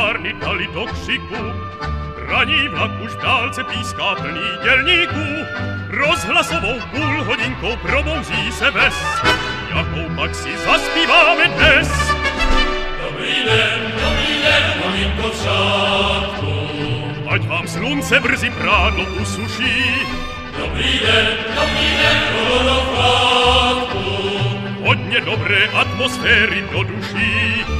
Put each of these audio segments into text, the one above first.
párny dali do křiku. Raní vlak už v dálce píská plný dělníků, rozhlasovou půl hodinkou probouzí se ves. Jakou pak si zaspíváme dnes? Dobrý den, dobrý den, maminko v šátku. Ať vám slunce brzy prádlo usuší. Dobrý den, dobrý den, kolono v Hodně dobré atmosféry do duší.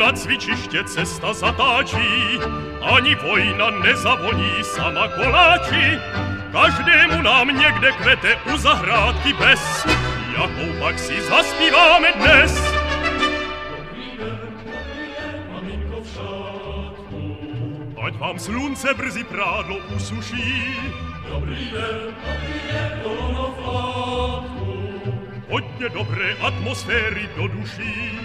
na cvičiště cesta zatáčí, ani vojna nezavoní sama koláči. Každému nám někde kvete u zahrádky bez, jakou pak si zaspíváme dnes. Dobrý den, dobrý den. Ať vám slunce brzy prádlo usuší, Dobrý den, dobrý den, kolono v hodně dobré atmosféry do duší.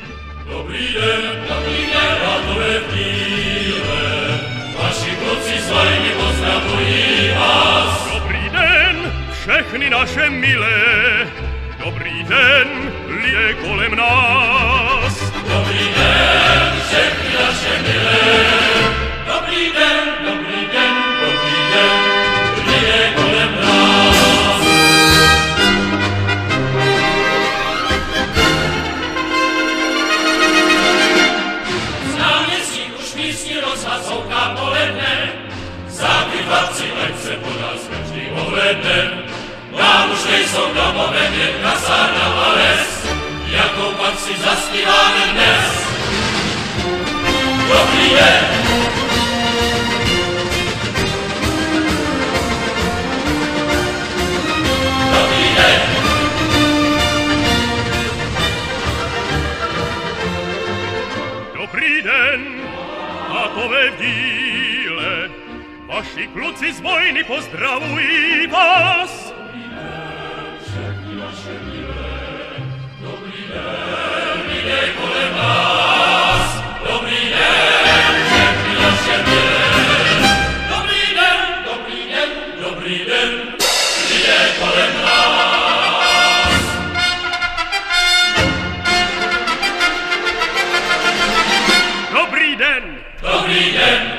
Dobrý den, dobrý den, radové v díle. Vaši kluci s vojny pozdravují vás. Dobrý den, všechny naše milé. Dobrý den, lidé kolem nás. Nejsou domovem jen kasárna les. Jakou pak si zaspíváme dnes? Dobrý den! Dobrý den! Ve v díle. Vaši kluci z vojny pozdravují vás. Dobrý den, Dobrý den,